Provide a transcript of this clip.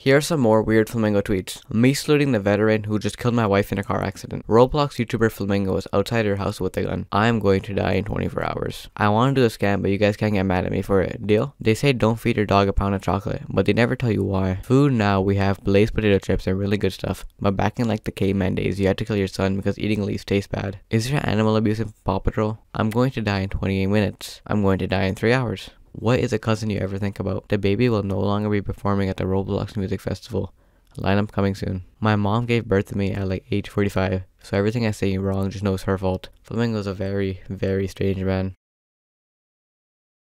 Here are some more weird Flamingo tweets. Me saluting the veteran who just killed my wife in a car accident. Roblox YouTuber Flamingo is outside your house with a gun. I am going to die in 24 hours. I want to do a scam, but you guys can't get mad at me for it. Deal? They say don't feed your dog a pound of chocolate, but they never tell you why. Food now, we have blazed potato chips and really good stuff. But back in like the caveman days, you had to kill your son because eating leaves tastes bad. Is there animal abuse in Paw Patrol? I'm going to die in 28 minutes. I'm going to die in 3 hours. What is a cousin you ever think about? The baby will no longer be performing at the Roblox Music Festival. Lineup coming soon. My mom gave birth to me at like age 45, so everything I say wrong just knows her fault. Flamingo's a very, very strange man.